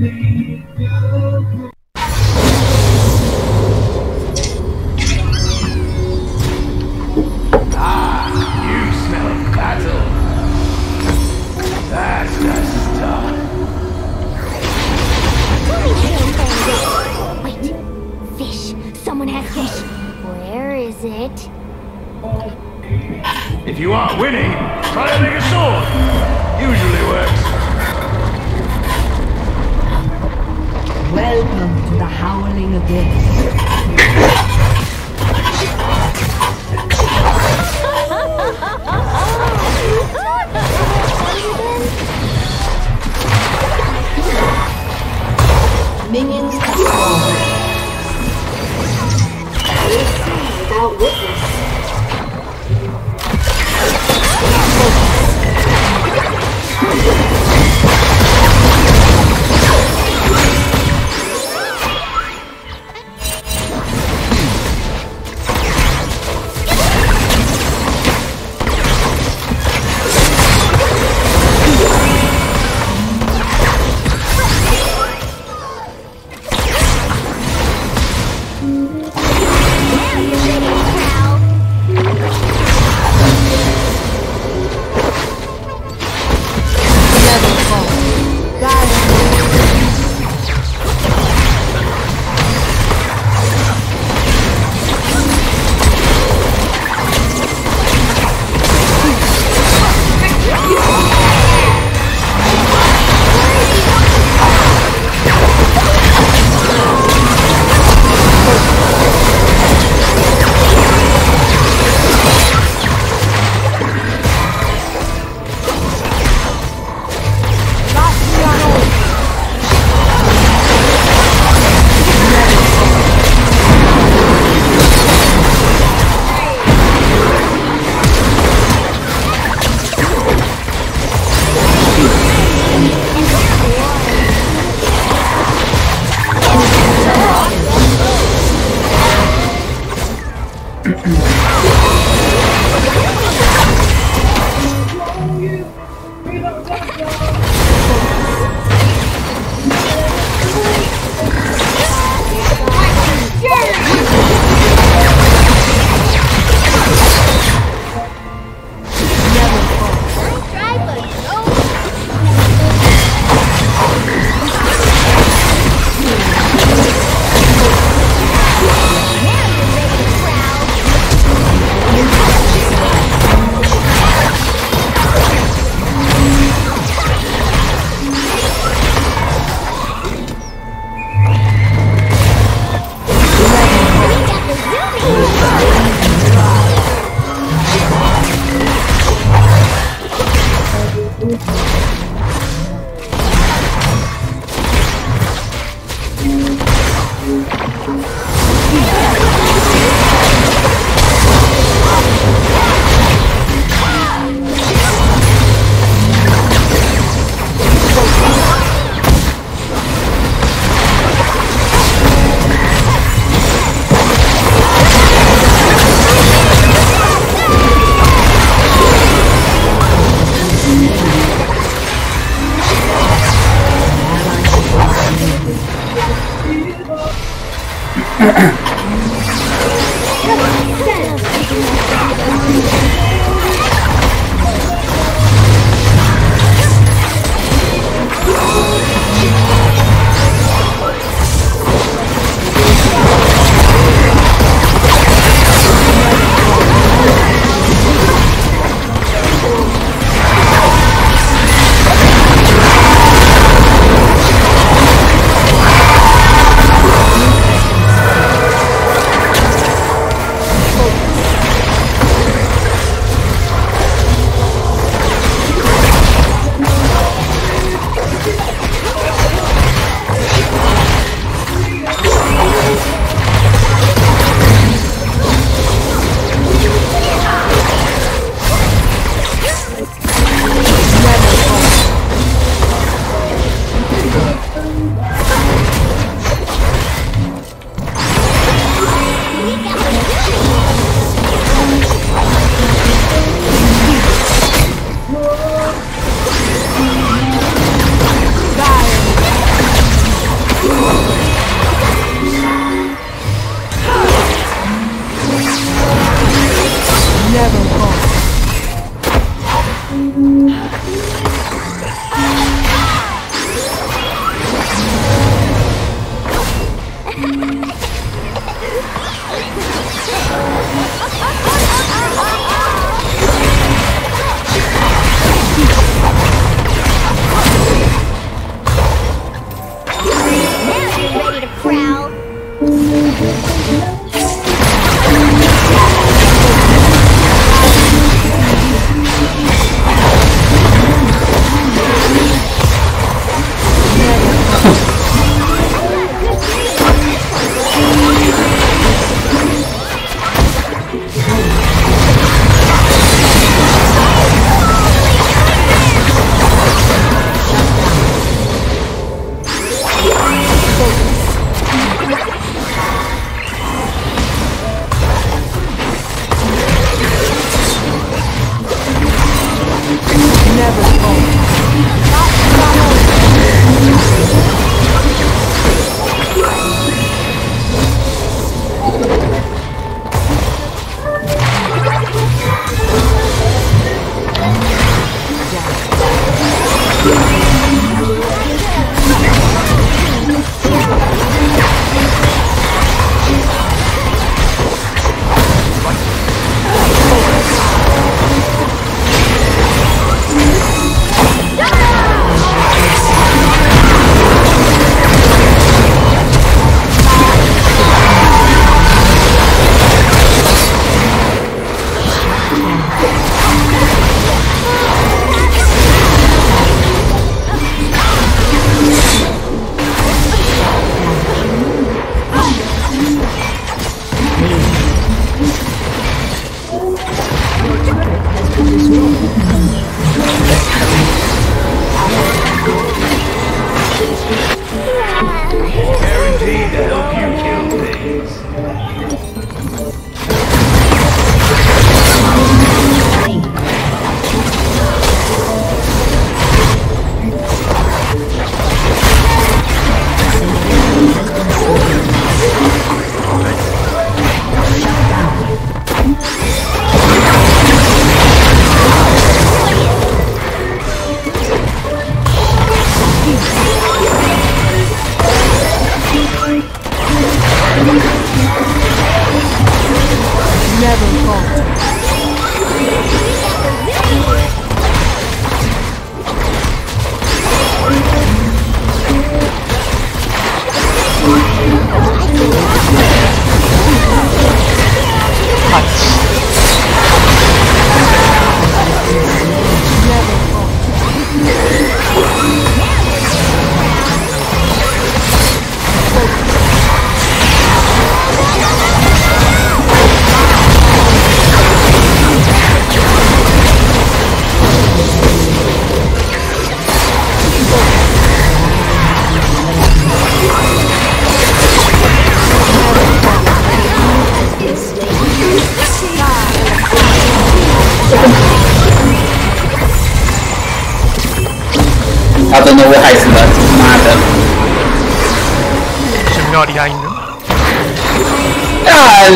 You.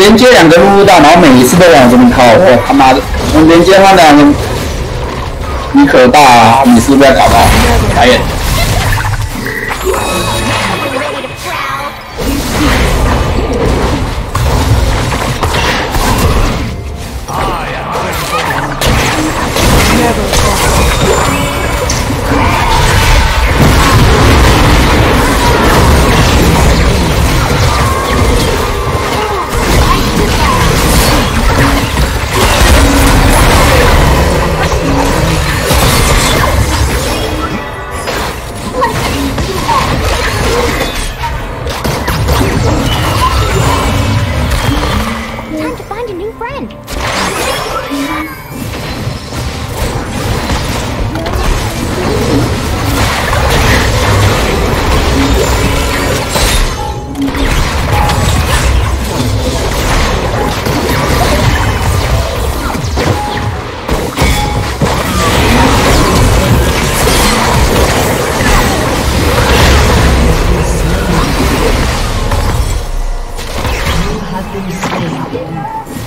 连接两个路入道，然后每一次都往这边靠，我他妈的，我连接他两个，你可大啊！你是不是要搞到？打野，have been slain.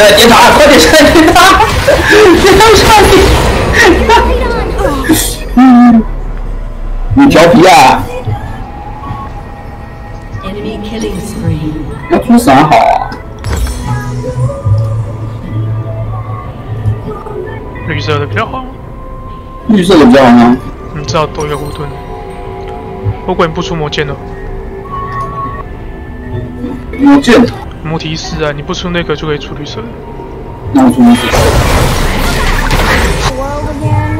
现在点塔，快点现在点塔，点塔上去！Right on. 你调皮啊.要出啥好啊？绿色的比较好，绿色的比较好吗？你知道多一个护盾。如果你不出魔剑呢？魔剑，魔提示啊，你不出那个就可以出绿色的。那我出魔剑。World again.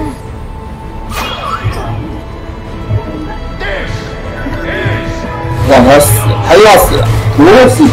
哇，他死，他又要死，不会死。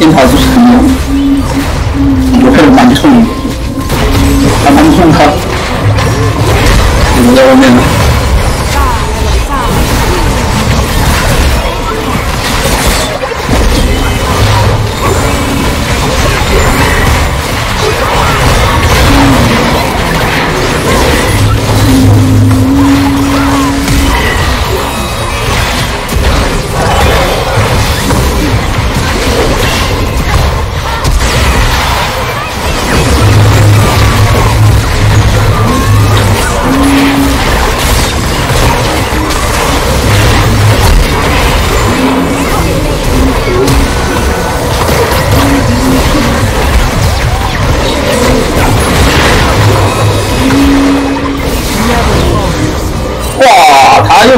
奥尼点塔就是很牛，我开始蛮冲的，还蛮冲他，我在外面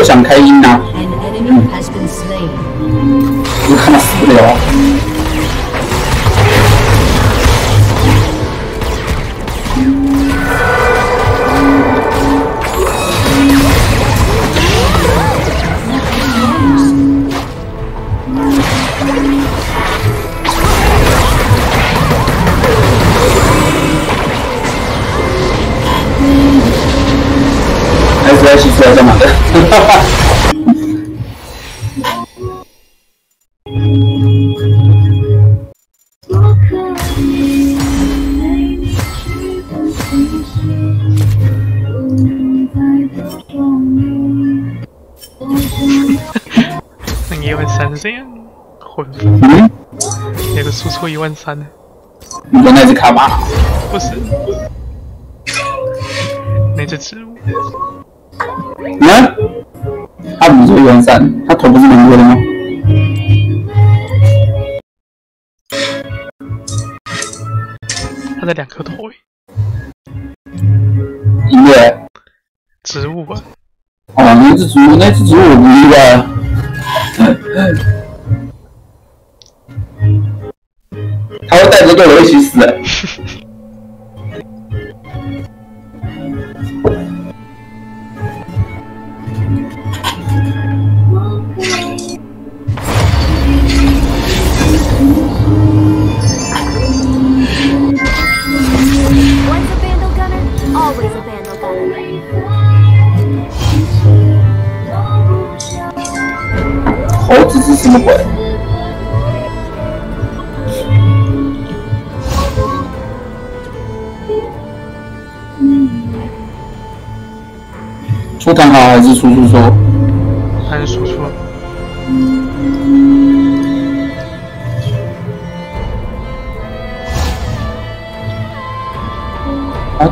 想开音呐、An 万三呢？你说那只卡巴？不是，那只植物，嗯？他怎么说一万三？他头不是蛮多的吗？他的两颗头诶，音乐？植物吧，哦，那只植物，那只植物我不意外。跟我一起死、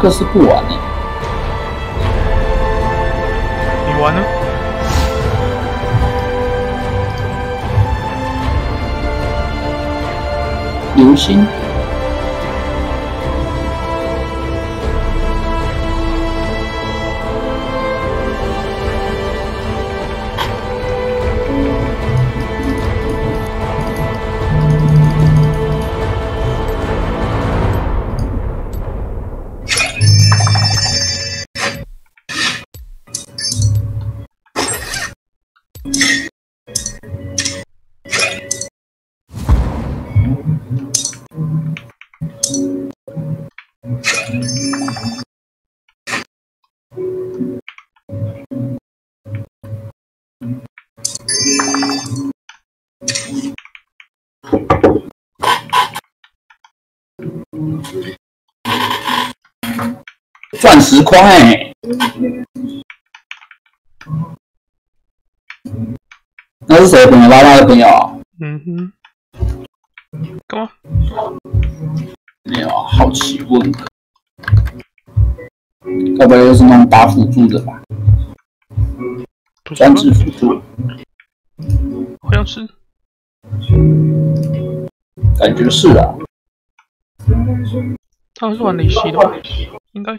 克斯不玩了、你玩呢？流星。钻石矿哎、那是谁的朋友？拉拉的朋友啊？嗯哼，干嘛？没有啊，好奇问。该不会又是那种打辅助的吧？专职辅助，好像是。感觉是啊。他是玩雷西的吧？应该，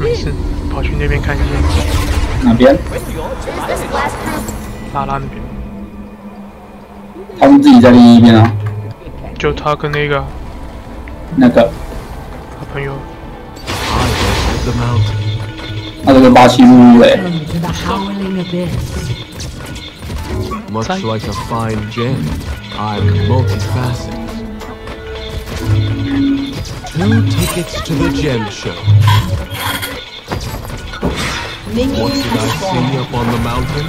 没事，跑去那边看一下哪边拉拉那边，他们自己在另一边啊。就他跟那个那个，他朋友，the mountain. 他这个八七路诶，Come to the howling abyss. Much like a fine gem, I'm multifaceted. Two tickets to the gem show. What did I see up on the mountain?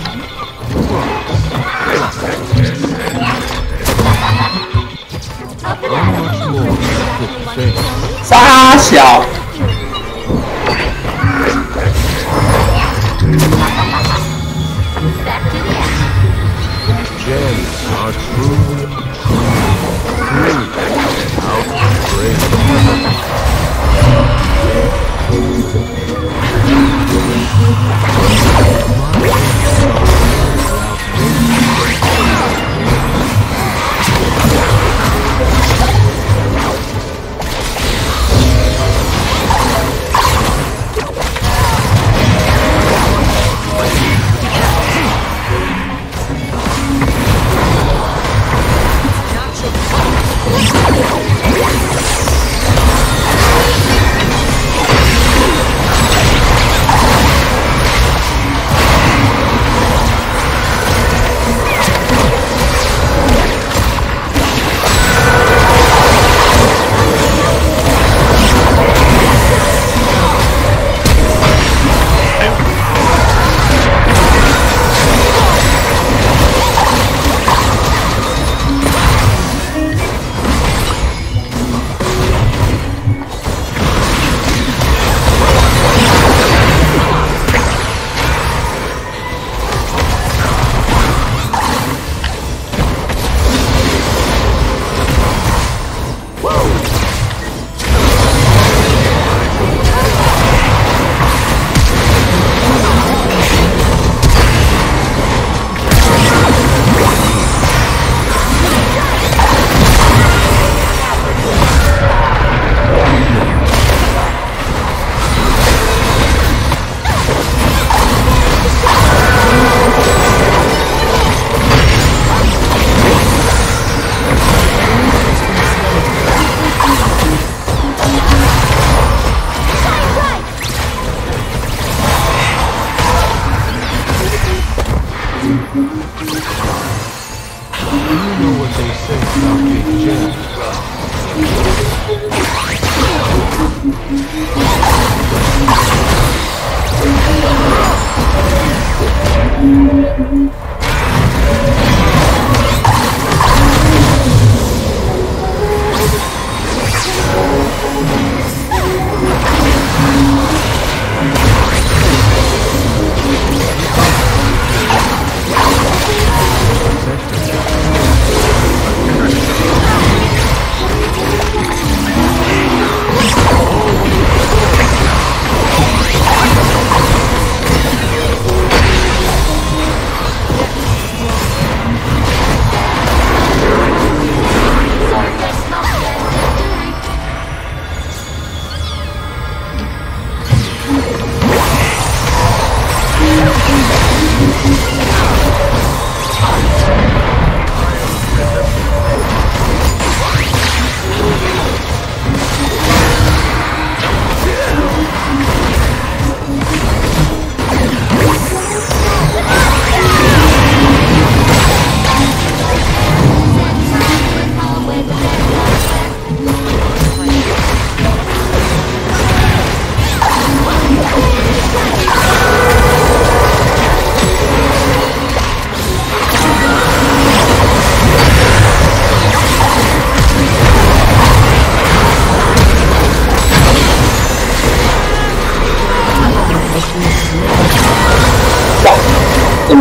I'm much more than a pretty face. Gems are truly, Mario.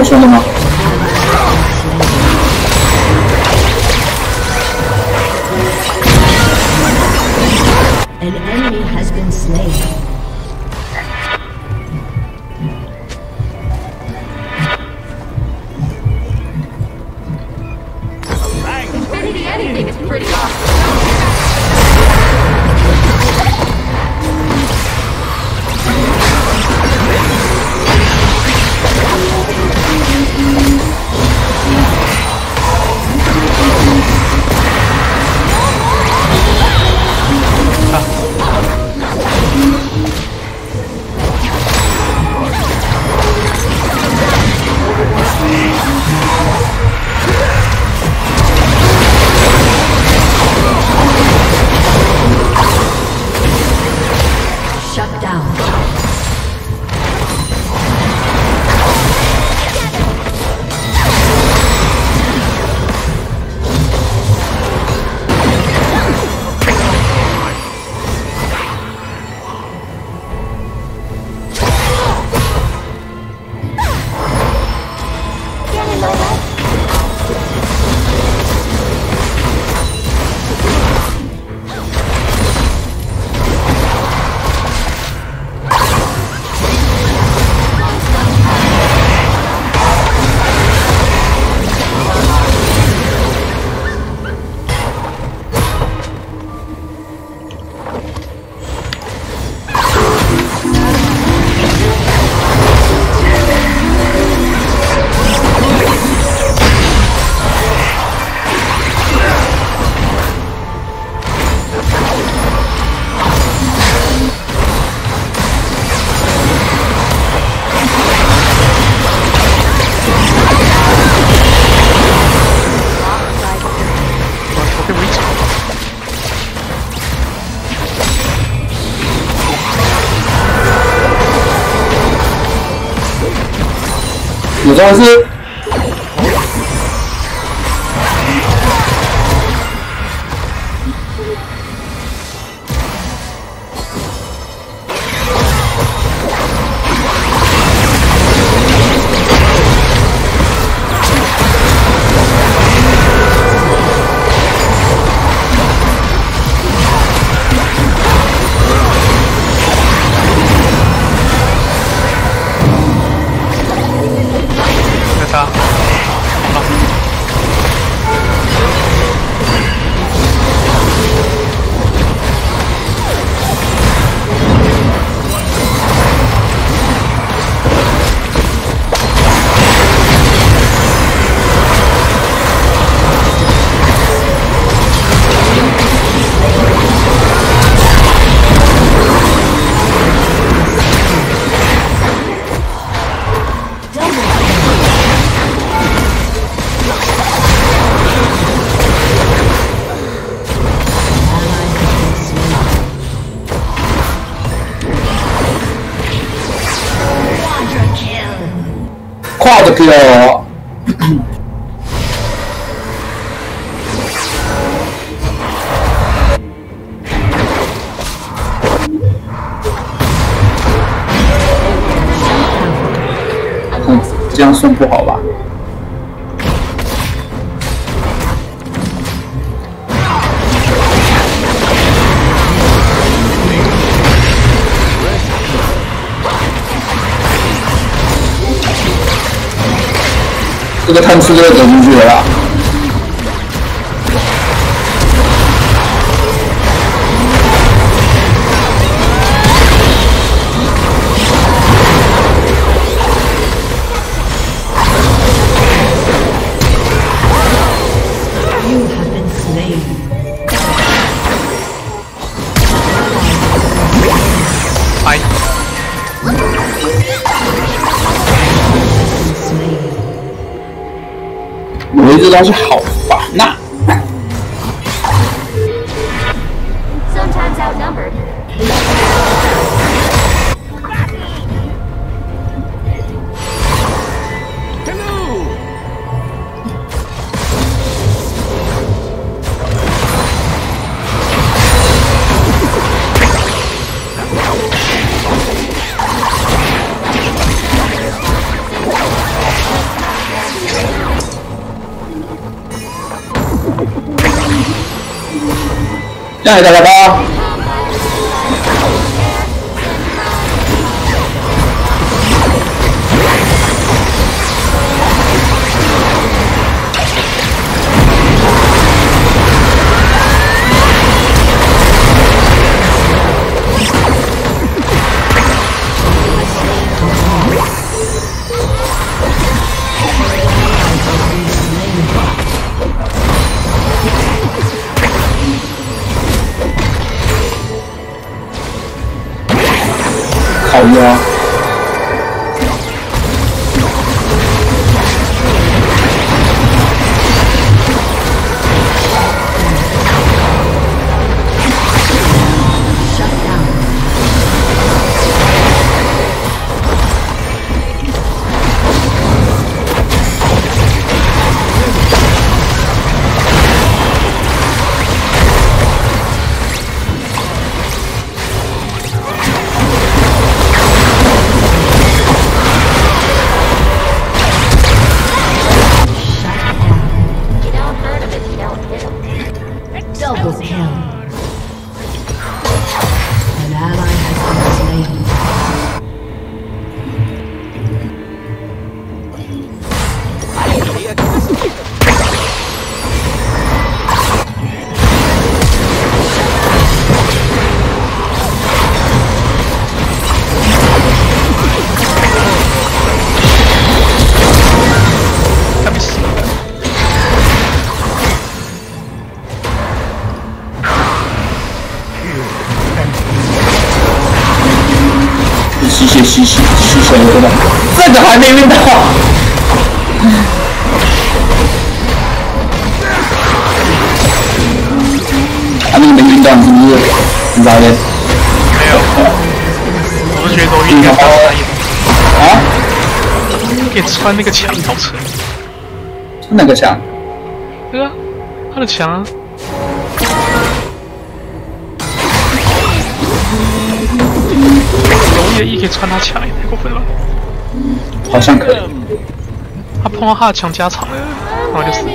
真的吗？我是有贪吃就走进去了。这样也打得到。靠我是觉得我应该打他一啊？给穿那个墙好扯。哪个墙？对啊，他的墙啊。容易可以穿他墙，也太过分了。好像可以。他碰到他的墙加长了，然后就死了。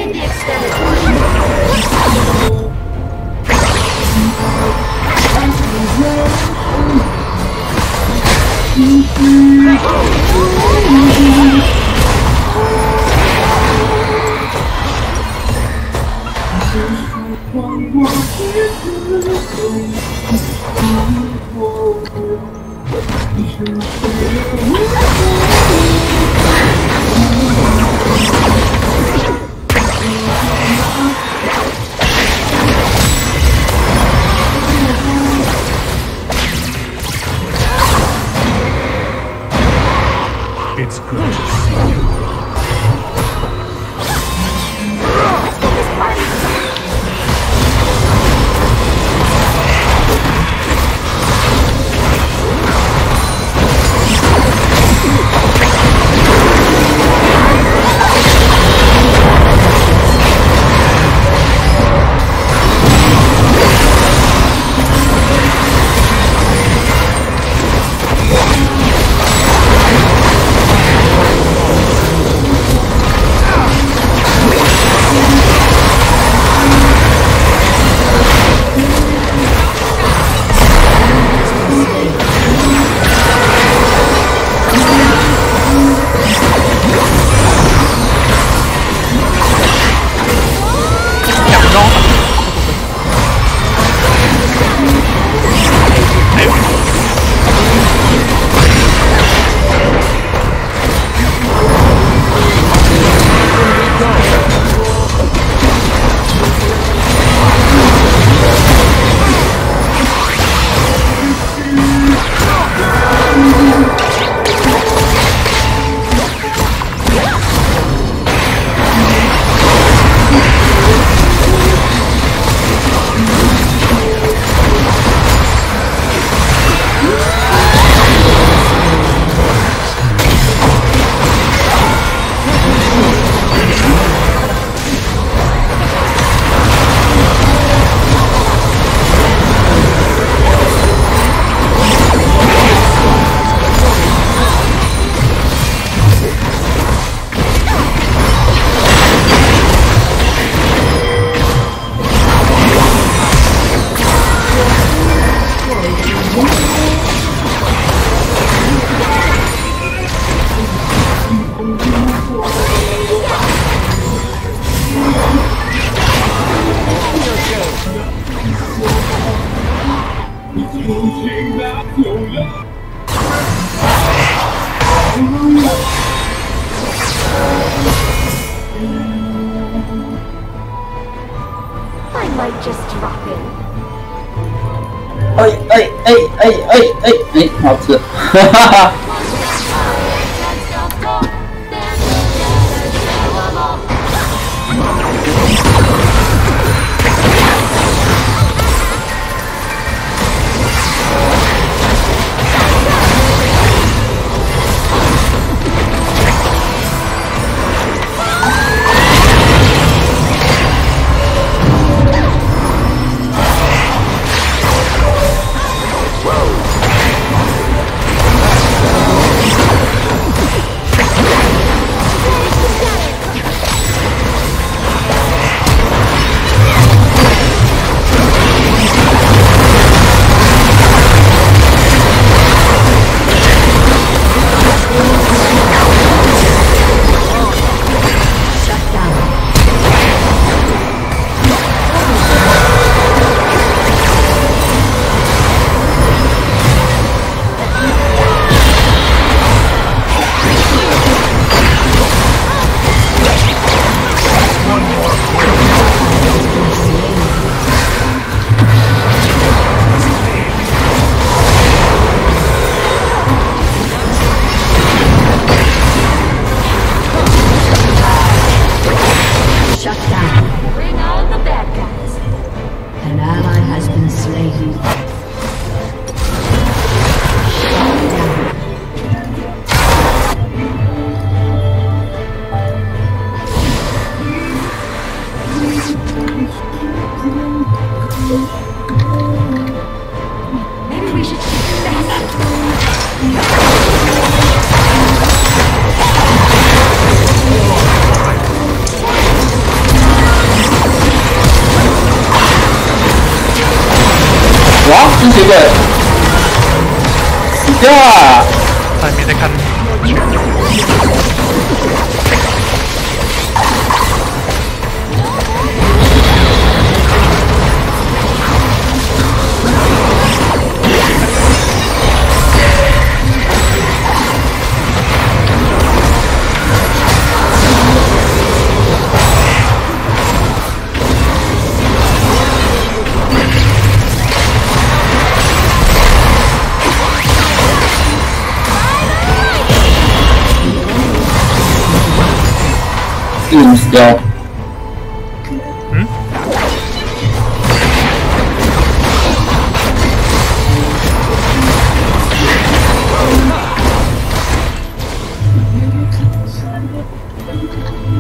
你是一个天使你在闪烁的星你轻声是 It's good 对哈哈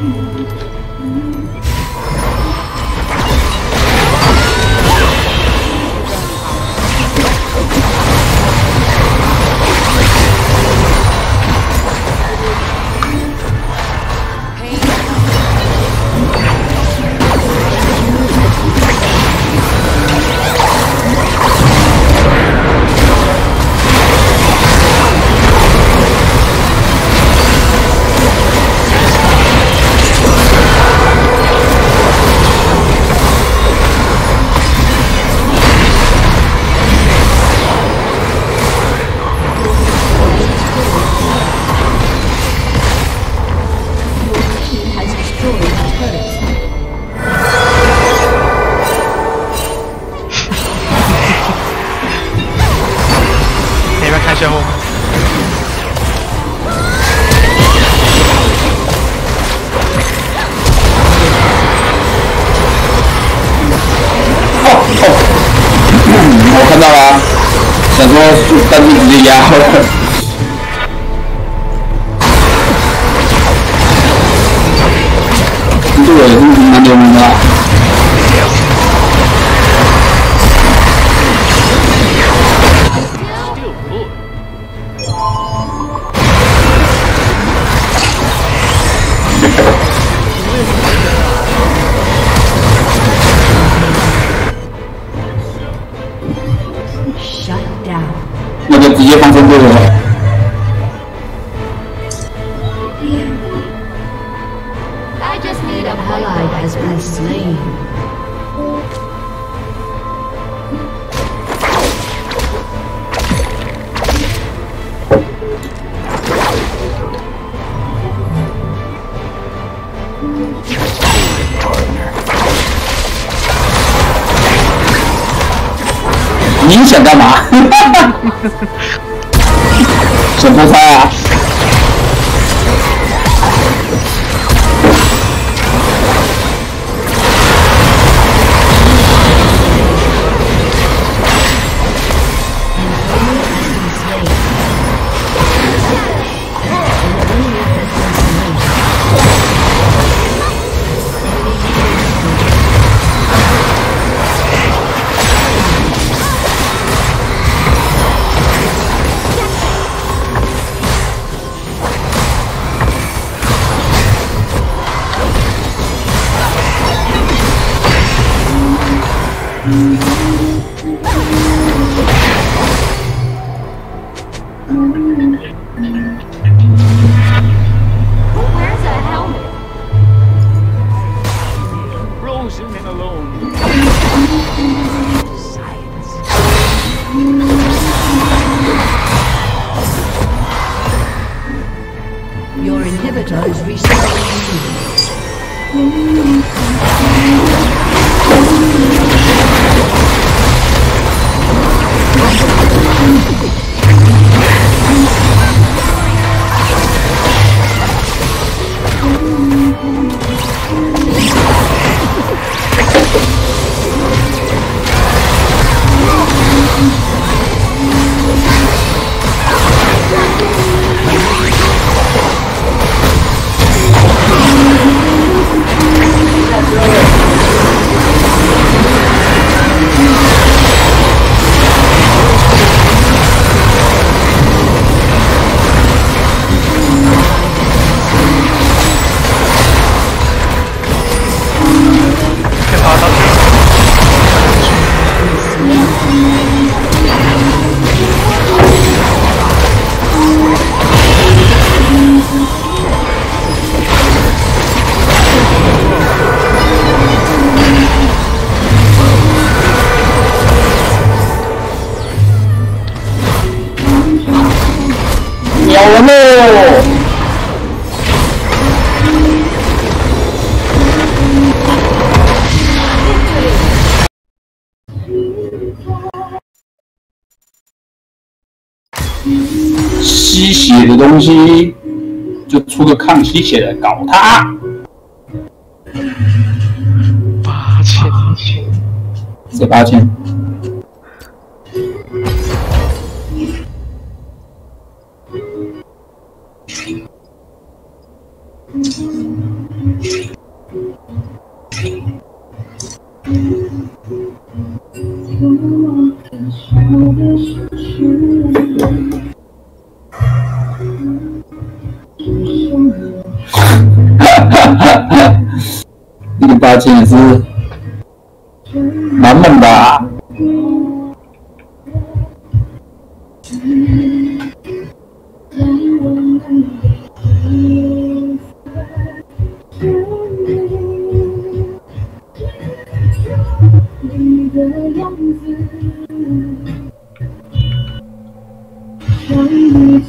Mm-hmm. 干嘛？选不开啊吸血的东西，就出个抗吸血的搞他。八千，这八千？这个八千也是蛮猛的、啊。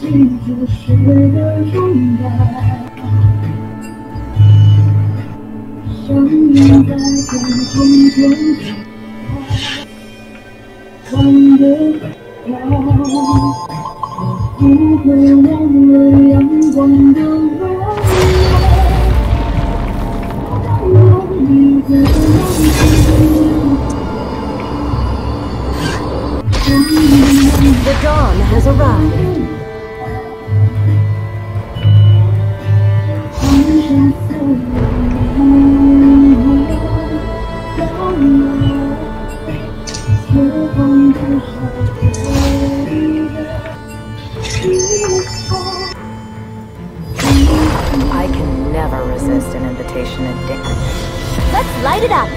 记住时的容颜，像你在天空中看得到，我不会忘了阳光的落阳，你的样子。The dawn has arrived. I can never resist an invitation to dance. Let's light it up!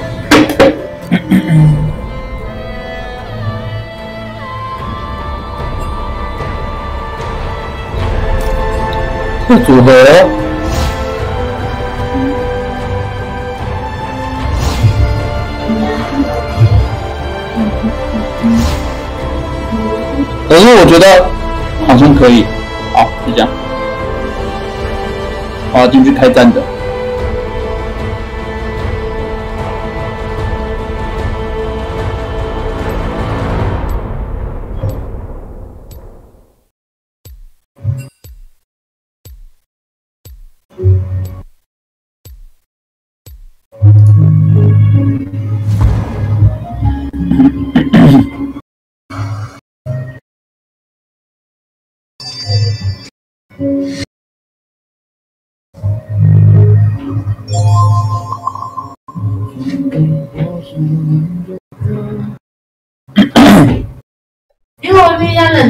What's the hell? 我觉得好像可以，好，就这样。我要进去开战的。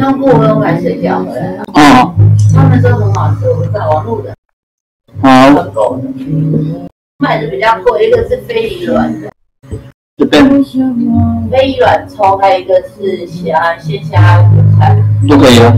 弄过我买水饺回来了，啊他们说很好吃，我在网路的。啊，团购的，卖的比较贵，一个是非遗卵的，这边。非遗卵葱，还有一个是虾鲜虾韭菜。都可以了，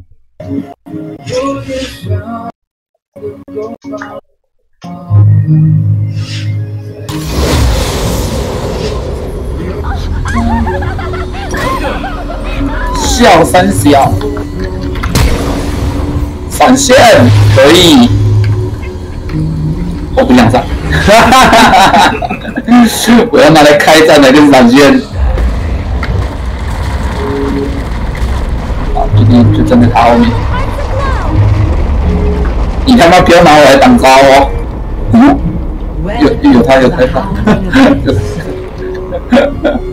笑三小，闪现可以，我不想上，我要拿来开战的跟闪现。好，就就就站在他后面，你他妈不要拿我来挡招哦！嗯有有他有他有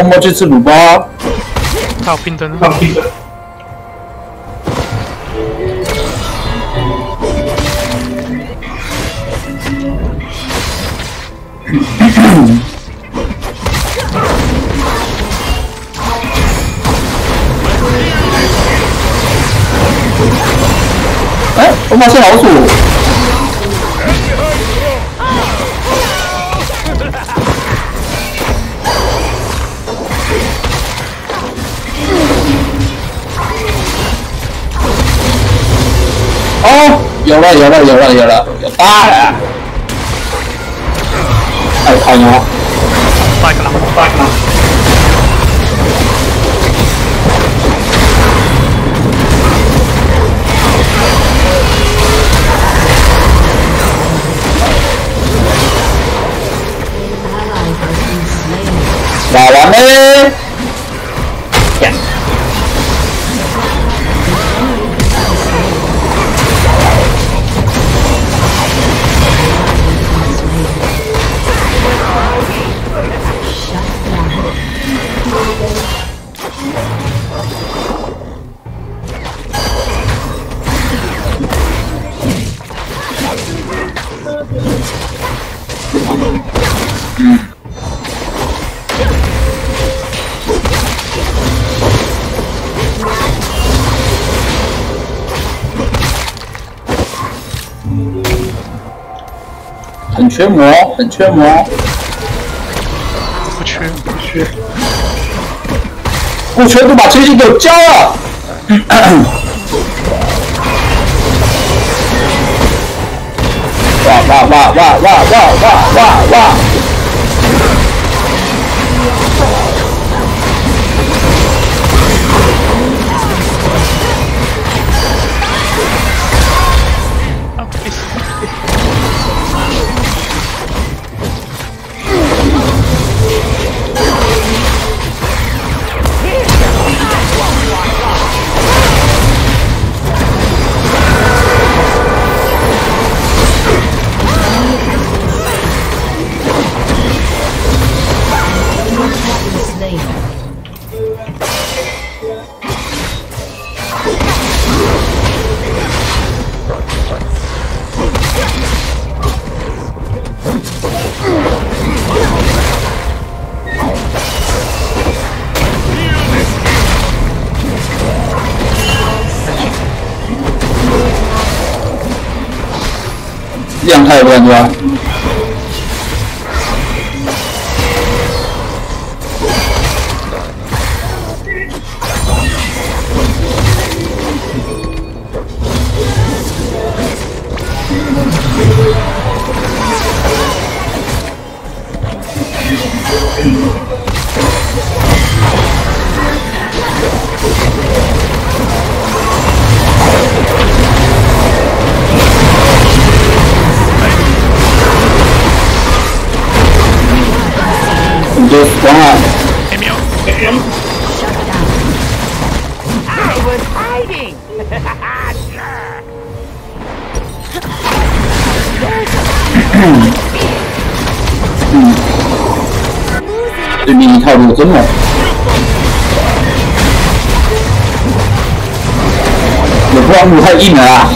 两个默默去吃卤包。他有冰灯，哎，我发现老鼠。有了有了有了有了，有大了！哎，太牛！大个了，大个了！来了。很缺魔，不缺不缺。不缺就把千玺给我交了。哇哇哇哇哇哇哇哇哇！一遍去。对面套路真猛。有光路太硬了啊！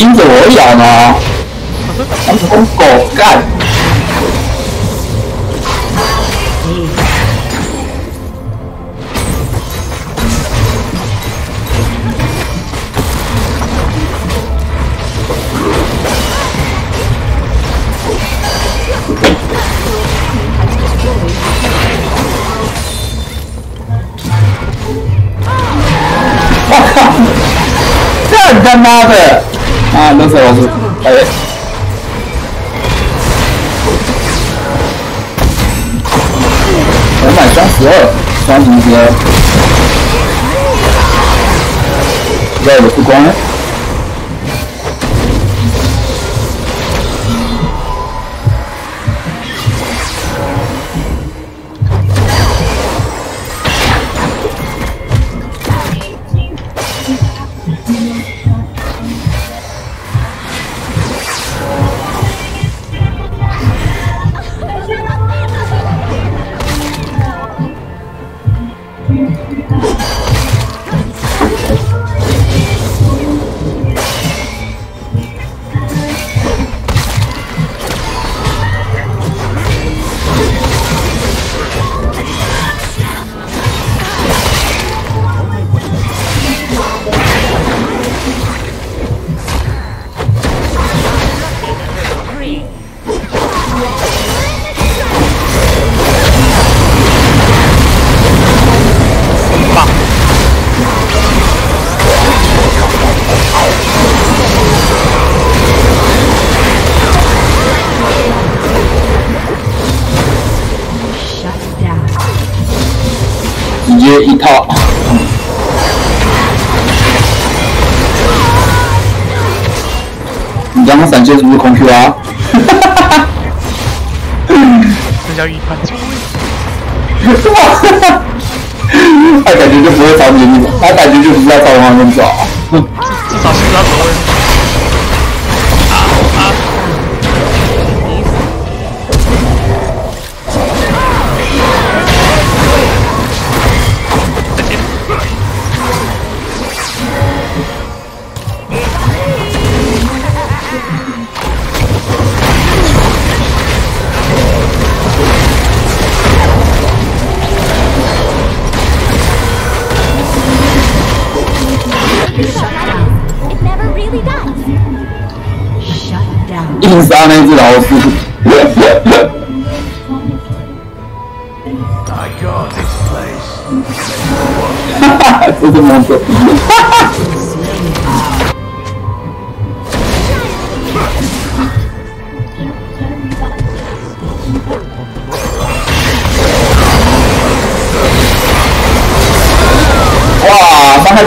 盯着我咬呢，像疯狗干。我靠！干他妈的！哎，我买双十二，双十二，要的不光。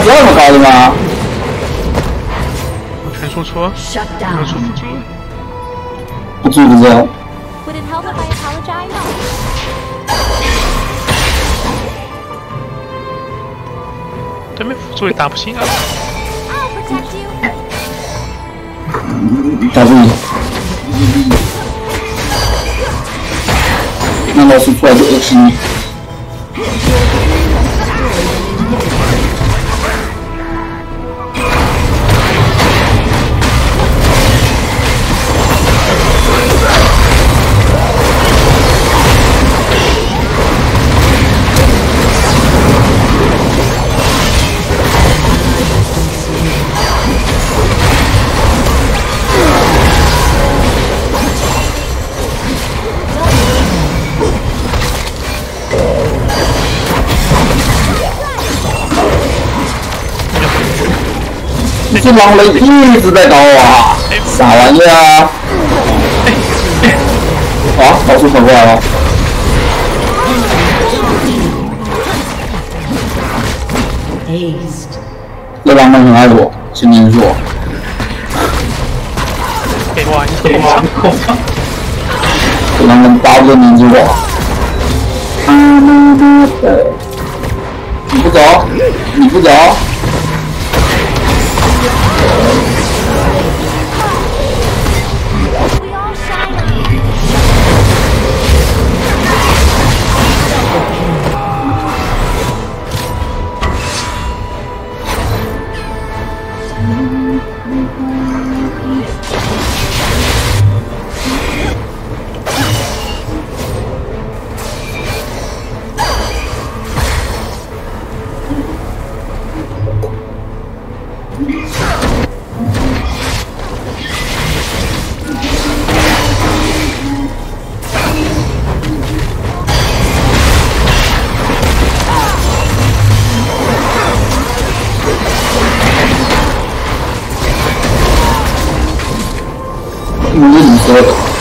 这么高的吗？全输出，全输辅助。不知不知道。Would it help if I apologize? 对面辅助也打不行啊.打不赢。那老师出来就恶心。这狼人一直在搞我啊！啥玩意啊？啊，老鼠跑过来了。这狼人很爱我，请您说。给我，你给我。这狼人巴不得您住我。他妈的！你不走，你不走。是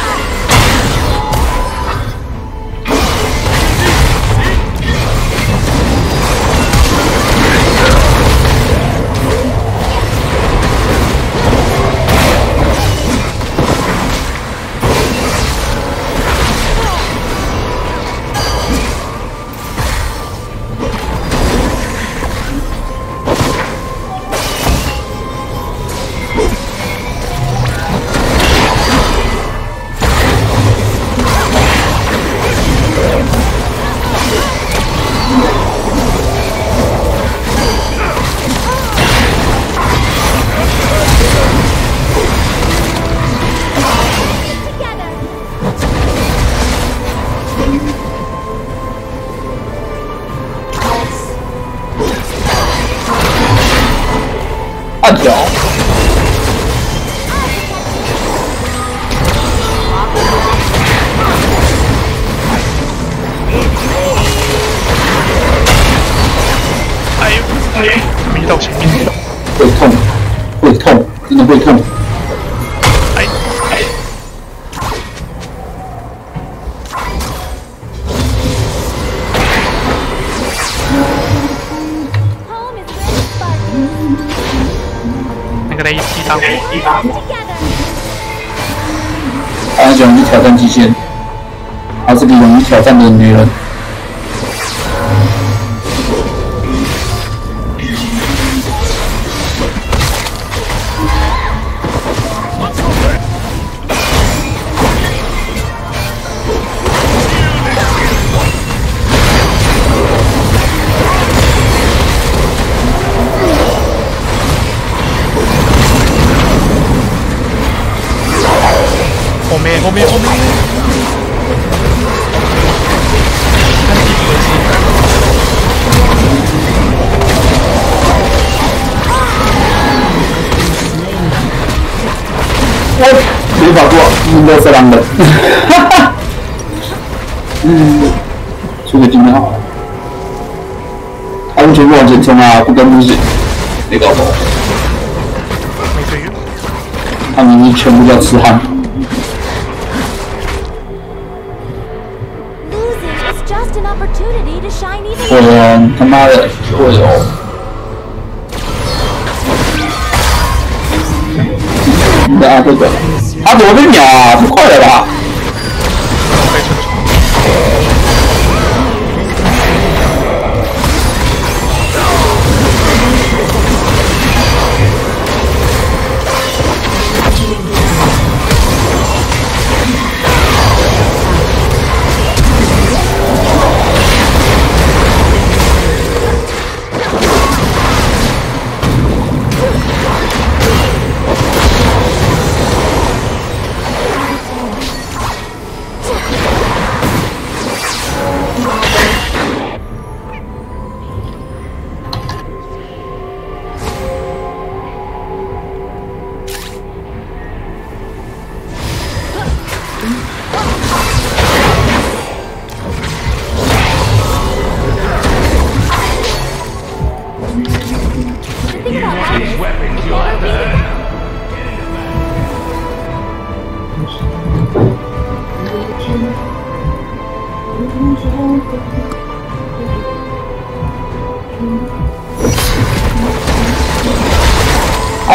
是个勇于挑战的女法过，应该是狼人。嗯，出个经验好了。他们全部往前冲啊，不跟不行，没搞懂。他明明全部叫痴汉。我他妈的会有。你的阿这个，阿怎么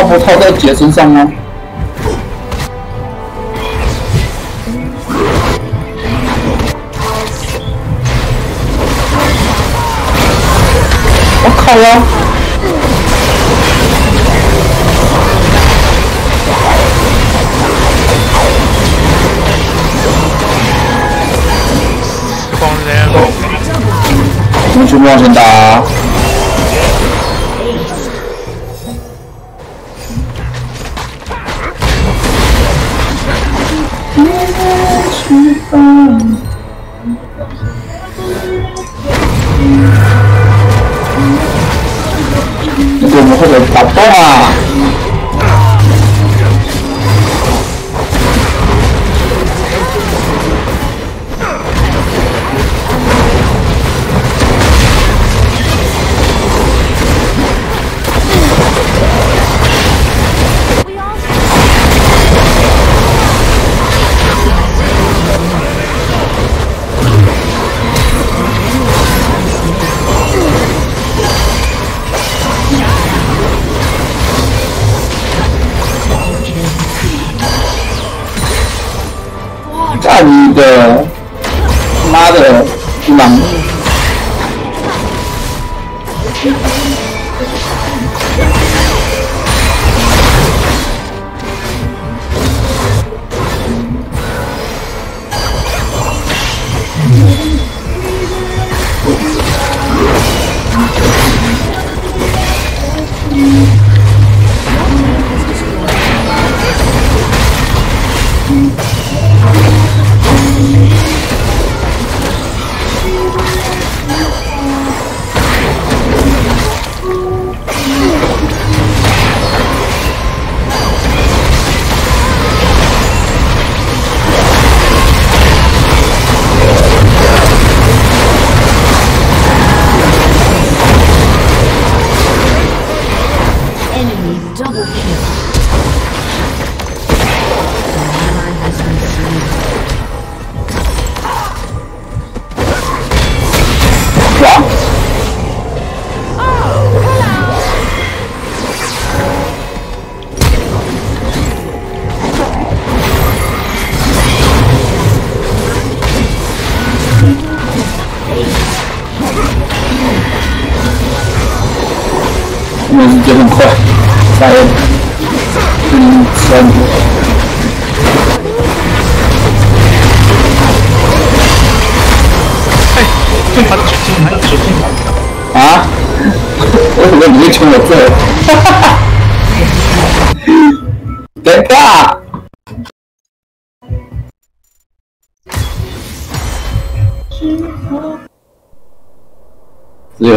阿婆套在姐身上啊？我靠呀！我们全部往前打。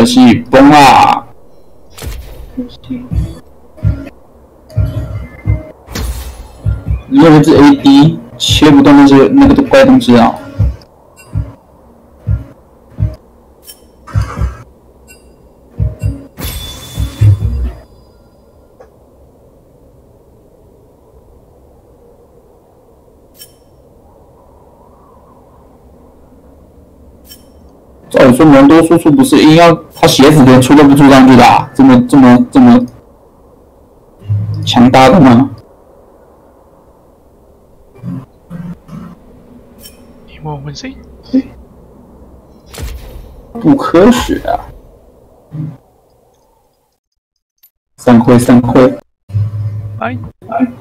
游戏崩啦！如果是 AD 切不动那些那个怪东西啊！照理说，蒙多输出不是硬要他鞋子连出都不出上去的、啊，这么这么这么强大的吗？你莫问谁？不科学啊！散会散会。拜。哎